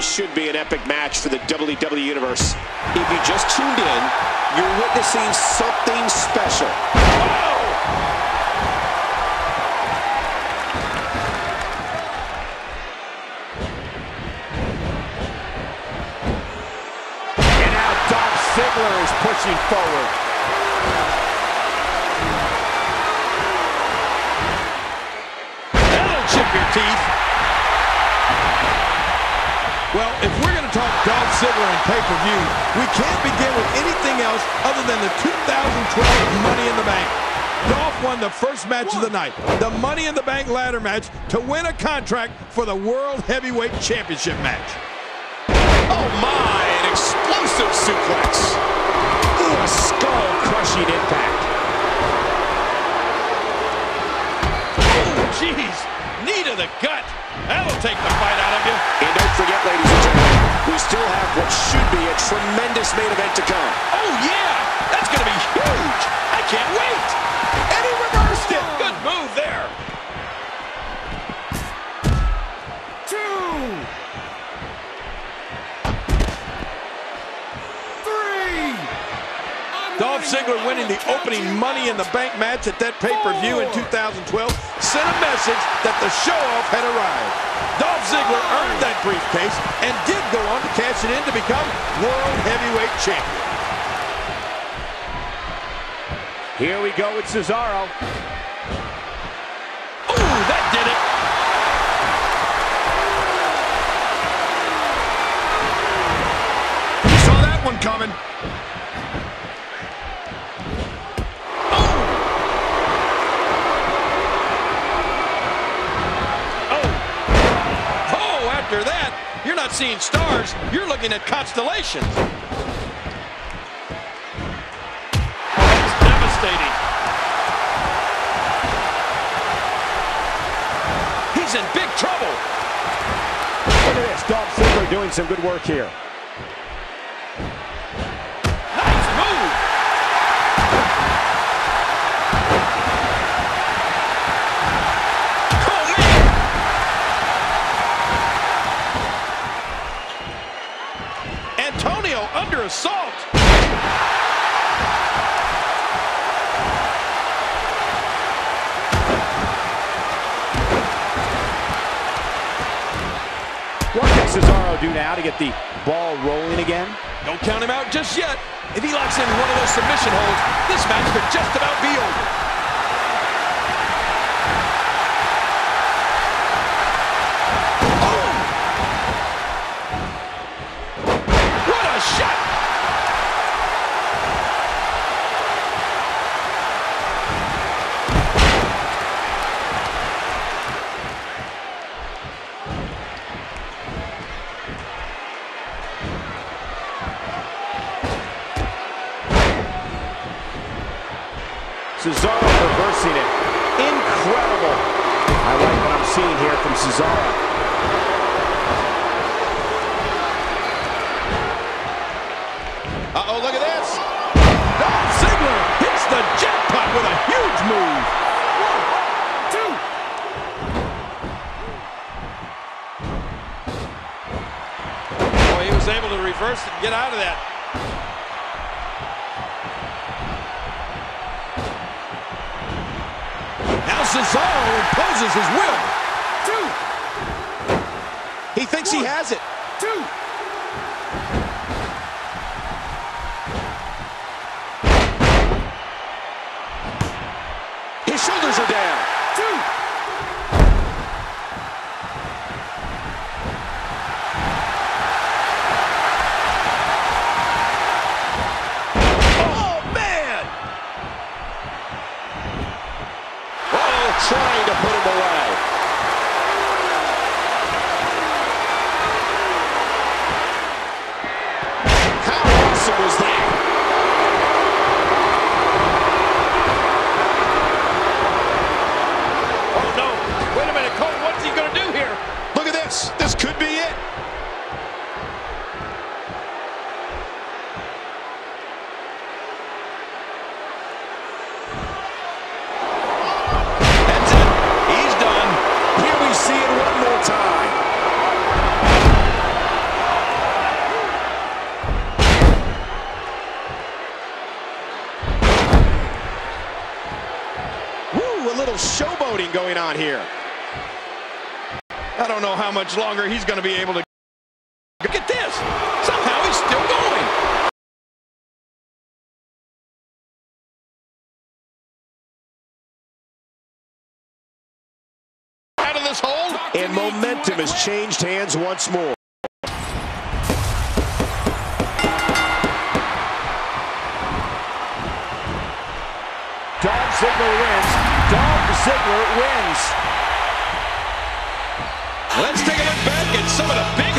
This should be an epic match for the WWE Universe. If you just tuned in, you're witnessing something special. And now Dolph Ziggler is pushing forward. Well, if we're going to talk Dolph Ziggler and pay-per-view, we can't begin with anything else other than the 2012 Money in the Bank. Dolph won the first match of the night, the Money in the Bank ladder match, to win a contract for the World Heavyweight Championship match. Oh my, an explosive suplex. Ooh, a skull-crushing impact. Jeez. Knee to the gut. That'll take the fight out of you. And don't forget, ladies and gentlemen, we still have what should be a tremendous main event to come. Oh, yeah. That's going to be huge. I can't wait. And he reversed it. Good move there. Two. Three. Dolph Ziggler winning the opening Money in the Bank match at that pay-per-view in 2012 sent a message that the show-off had arrived. Dolph Ziggler earned that briefcase and did go on to cash it in to become World Heavyweight Champion. Here we go with Cesaro. Ooh, that did it. You saw that one coming. Not seeing stars, you're looking at constellations. That's devastating. He's in big trouble. Look at this. Dolph Ziggler doing some good work here. Cesaro do now to get the ball rolling again? Don't count him out just yet. If he locks in one of those submission holds, this match could just about be over. Uh-oh, look at this. Dolph Ziggler hits the jackpot with a huge move. Boy, he was able to reverse it and get out of that. Now Cesaro imposes his will. Two. He thinks he has it. Two. Trying to put him away. He's going to be able to. Look at this. Somehow he's still going. Out of this hole. And momentum has changed hands once more. Dolph Ziggler wins. Dolph Ziggler wins. Let's take a look back at some of the big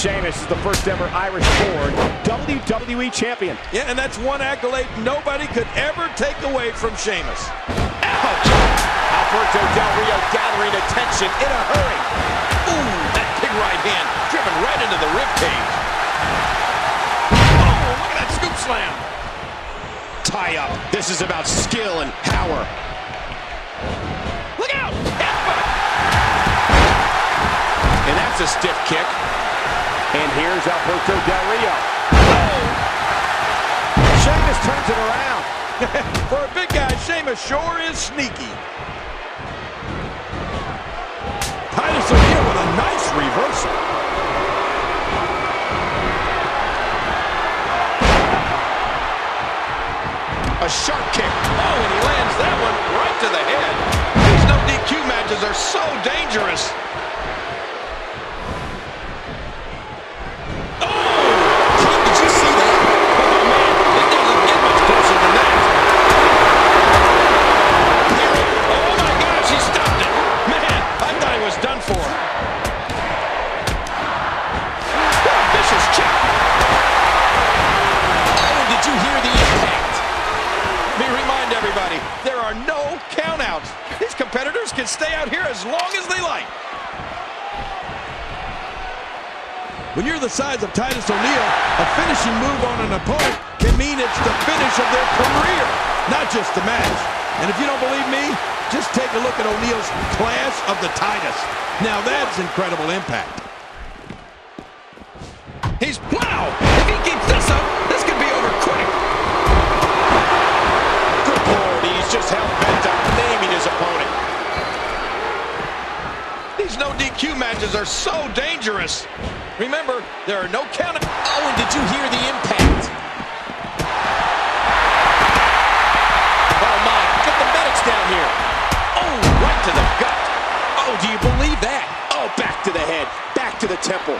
Sheamus is the first ever Irish-born WWE champion. Yeah, and that's one accolade nobody could ever take away from Sheamus. Ouch! Alberto Del Rio gathering attention in a hurry. Ooh, that big right hand driven right into the ribcage. Oh, look at that scoop slam. Tie up. This is about skill and power. Look out! Headbutt! And that's a stiff kick. And here's Alberto Del Rio. Oh. Sheamus turns it around. For a big guy, Sheamus sure is sneaky. Titus O'Neil with a nice career, not just the match. And if you don't believe me, just take a look at O'Neil's Clash of the Titus. Now that's incredible impact. He's, wow! If he keeps this up, this could be over quick. Good lord, he's just hell-bent on naming his opponent. These no DQ matches are so dangerous. Remember, there are no count. Oh, and did you hear the impact? Here. Oh, right to the gut. Oh, do you believe that? Oh, back to the head. Back to the temple.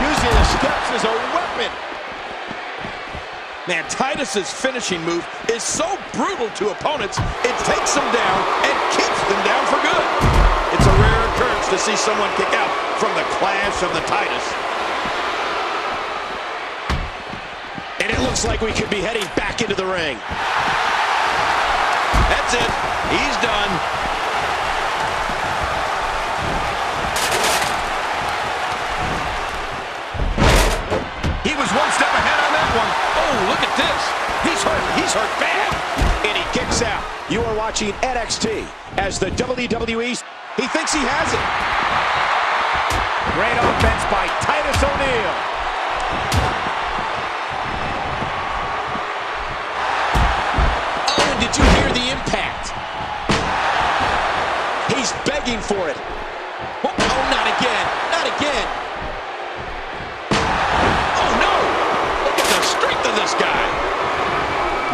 Using the steps as a weapon. Man, Titus's finishing move is so brutal to opponents, it takes them down and keeps them down for good. It's a rare occurrence to see someone kick out from the clash of the Titus. And it looks like we could be heading back into the ring. That's it. He's done. He was one step ahead on that one. Oh, look at this. He's hurt. He's hurt bad. And he kicks out. You are watching NXT as the WWE. He thinks he has it. Great offense by Titus O'Neil. Oh, did you hear begging for it. Oh, oh, not again. Not again. Oh, no! Look at the strength of this guy.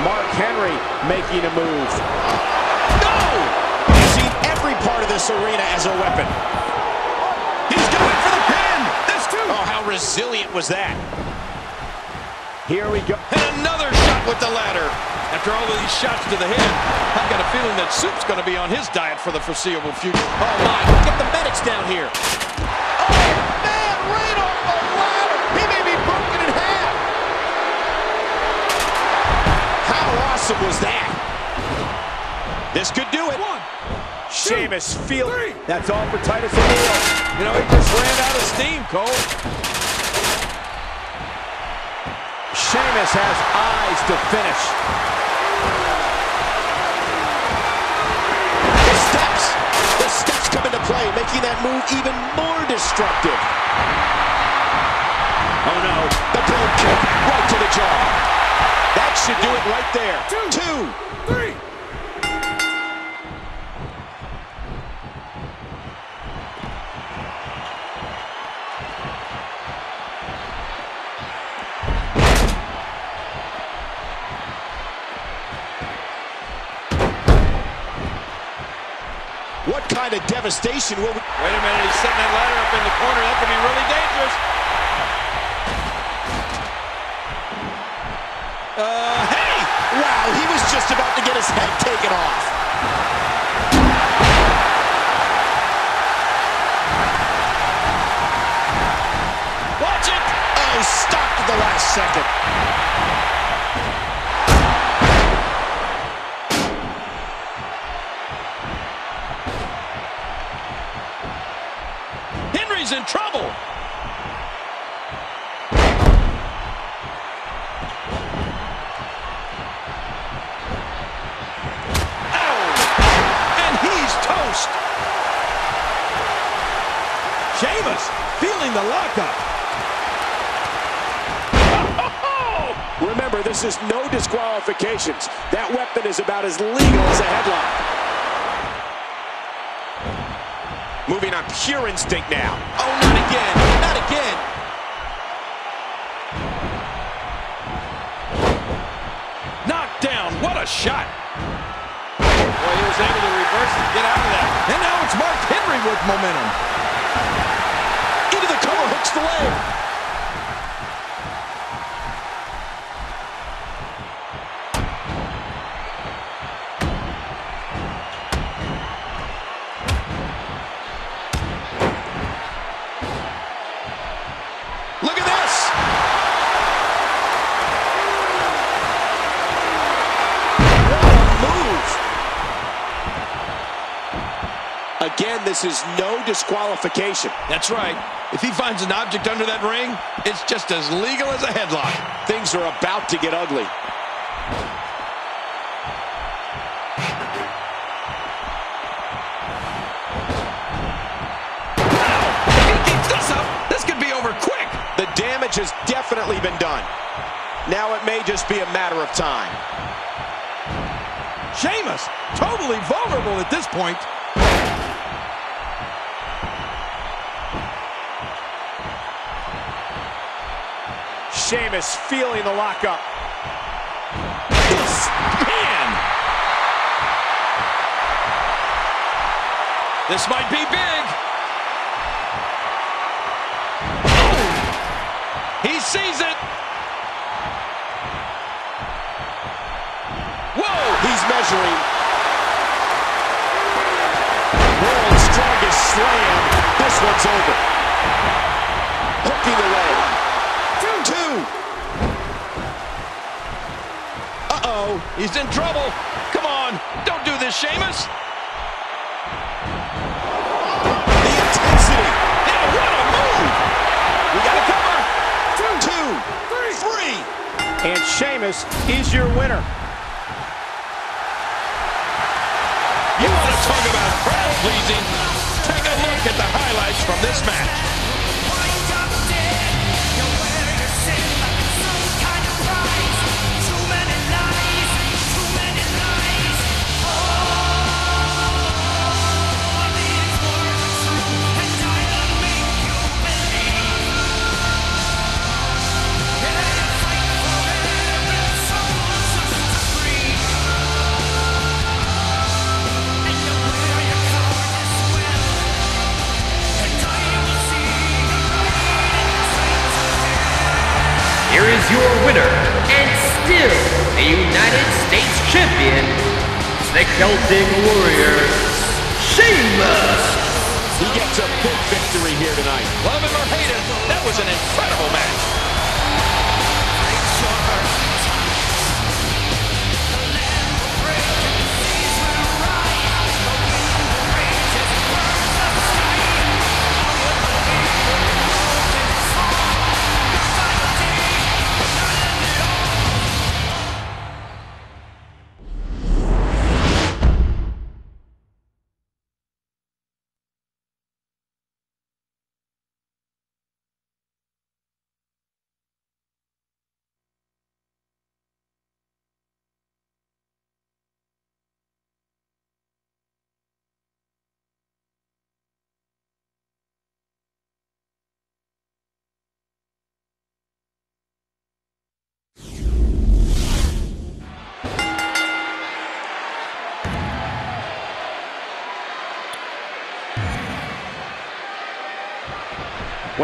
Mark Henry making a move. No! Using every part of this arena as a weapon. He's going for the pin. This too. Oh, how resilient was that? Here we go. And another shot with the ladder. After all of these shots to the head, I've got a feeling that Soup's going to be on his diet for the foreseeable future. Oh, my. Get the medics down here. Oh, man, right off the ladder. He may be broken in half. How awesome was that? This could do it. One, Sheamus feel three. That's all for Titus O'Neil. You know, he just ran out of steam, Cole. Sheamus has eyes to finish. Making that move even more destructive. Oh, no. The build kick right to the jaw. That should do it right there. Two. Three. Devastation will. Wait a minute, he's setting that ladder up in the corner. That could be really dangerous. Uh, hey! Wow, he was just about to get his head taken off. Watch it! Oh, stopped at the last second. As legal as a headlock. Moving on pure instinct now. Oh, not again. Not again. Knocked down. What a shot. Boy, he was able to reverse and get out of that. And now it's Mark Henry with momentum. Into the cover, hooks the leg. This is no disqualification. That's right. If he finds an object under that ring, it's just as legal as a headlock. Things are about to get ugly. If he keeps this up, this could be over quick. The damage has definitely been done. Now it may just be a matter of time. Sheamus, totally vulnerable at this point. Sheamus feeling the lockup. This man. This might be big. Oh. He sees it. Whoa. He's measuring. World's strongest slam. This one's over. Hooking away. Two. Two. He's in trouble. Come on. Don't do this, Sheamus. The intensity. Yeah, what a move. We got to cover. Two. Three. And Sheamus is your winner. You want to talk about crowd pleasing? Take a look at the highlights from this match. your winner and still the United States Champion, the Celtic Warrior, Sheamus. He gets a big victory here tonight. Love him or hate him, that was an incredible match.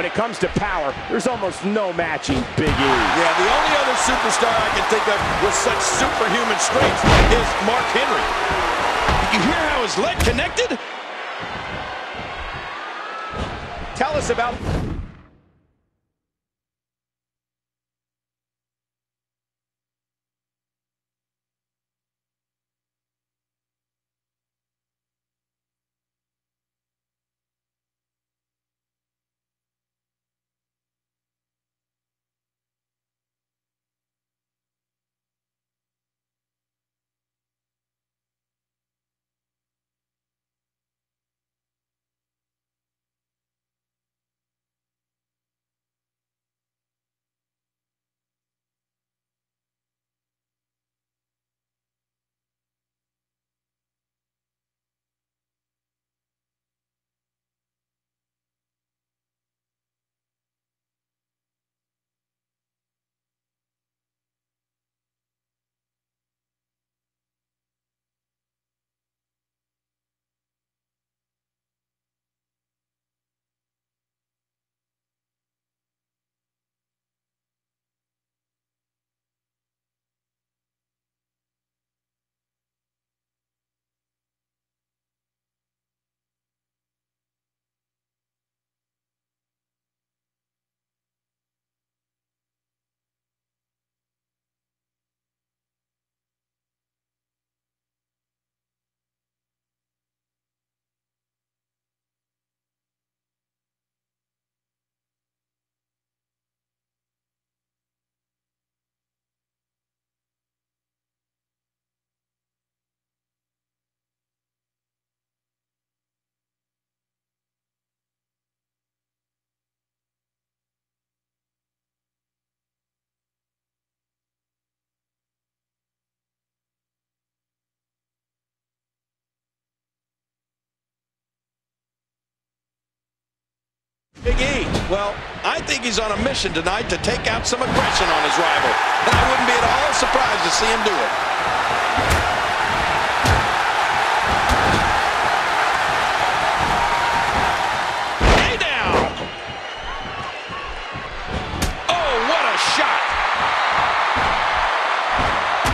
When it comes to power, there's almost no matching Big E. Yeah, the only other superstar I can think of with such superhuman strength is Mark Henry. Did You hear how his leg connected? Tell us about Big E. Well, I think he's on a mission tonight to take out some aggression on his rival. And I wouldn't be at all surprised to see him do it. Lay down. Oh, what a shot.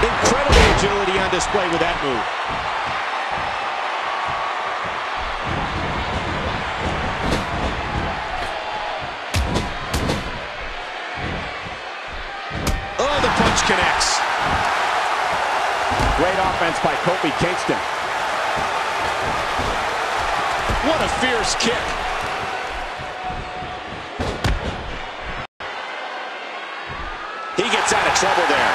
incredible agility on display with that move. By Kofi Kingston. What a fierce kick. He gets out of trouble there.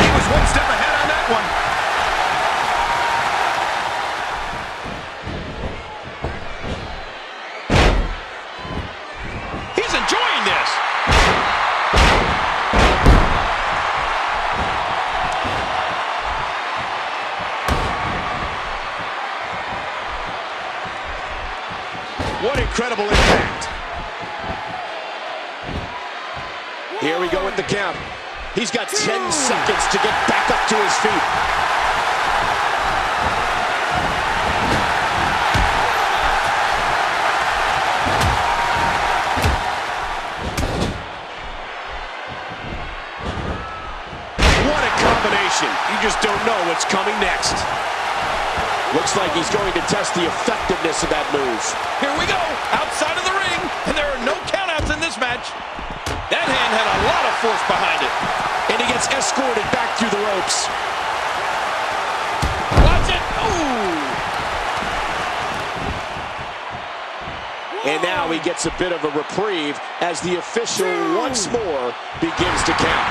He was one step ahead effectiveness of that move. Here we go, outside of the ring, and there are no countouts in this match. That hand had a lot of force behind it. And he gets escorted back through the ropes. Watch it. Ooh. And now he gets a bit of a reprieve as the official once more begins to count.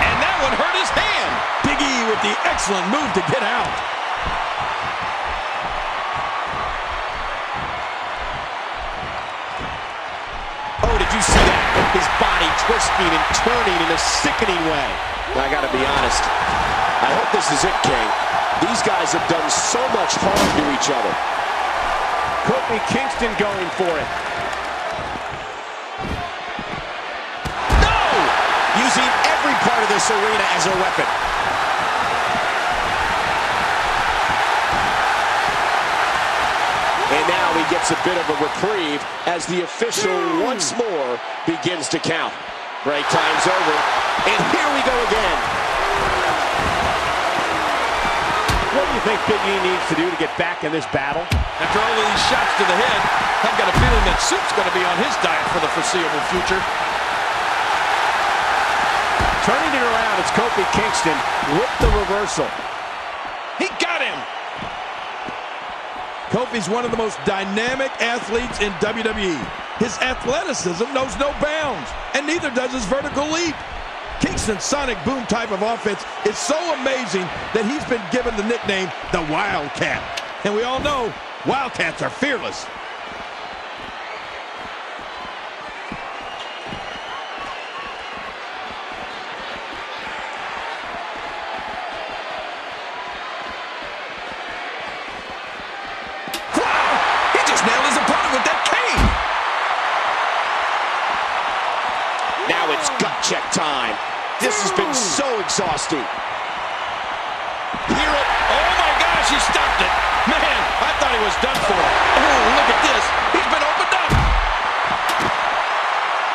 And that one hurt his hand. Big E with the excellent move to get out. You see that? His body twisting and turning in a sickening way. I gotta be honest. I hope this is it, King. These guys have done so much harm to each other. Kofi Kingston going for it. No! Using every part of this arena as a weapon. And now he gets a bit of a reprieve as the official once more begins to count. Break time's over. And here we go again. What do you think Big E needs to do to get back in this battle? After all of these shots to the head, I've got a feeling that soup's going to be on his diet for the foreseeable future. Turning it around, it's Kofi Kingston with the reversal. He got him. Kofi's one of the most dynamic athletes in WWE. His athleticism knows no bounds, and neither does his vertical leap. Kingston's sonic boom type of offense is so amazing that he's been given the nickname the Wildcat. And we all know Wildcats are fearless. He just nailed his opponent with that cane. Now it's gut check time. This has been so exhausting. Hear it? Oh my gosh, he stopped it. Man, I thought he was done for. Oh, look at this. He's been opened up.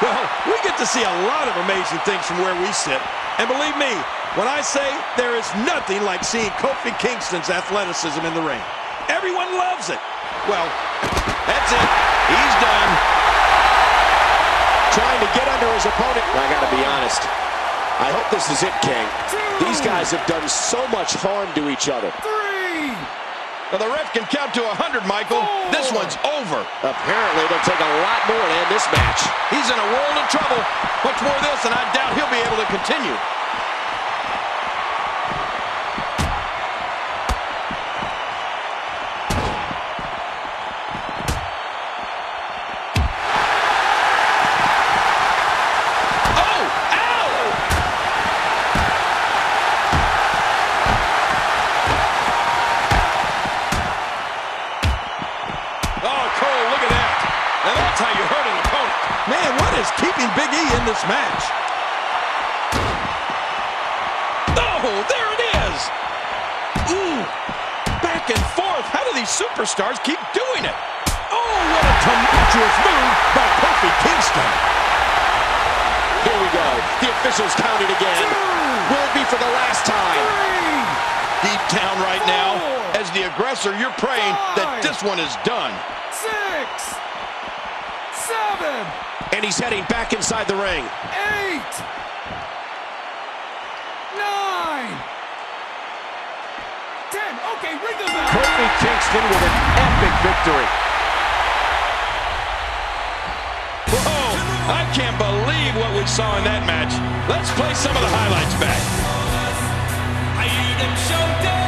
Well, we get to see a lot of amazing things from where we sit. And believe me, when I say there is nothing like seeing Kofi Kingston's athleticism in the ring. Everyone loves it. Well, that's it. He's done. Trying to get under his opponent. I gotta be honest. I hope this is it, King. These guys have done so much harm to each other. Now, the ref can count to 100, Michael. This one's over. Apparently, it'll take a lot more to end this match. He's in a world of trouble. Much more of this, and I doubt he'll be able to continue. These superstars keep doing it? Oh, what a tumultuous move by Kofi Kingston. Here we go. The officials counted again. Will it be for the last time? Deep down right now, as the aggressor, you're praying that this one is done. six, seven, And he's heading back inside the ring. eight, nine, ten. Okay, ring the bell. Kofi Kingston with an epic victory. Whoa, I can't believe what we saw in that match. Let's play some of the highlights back. Here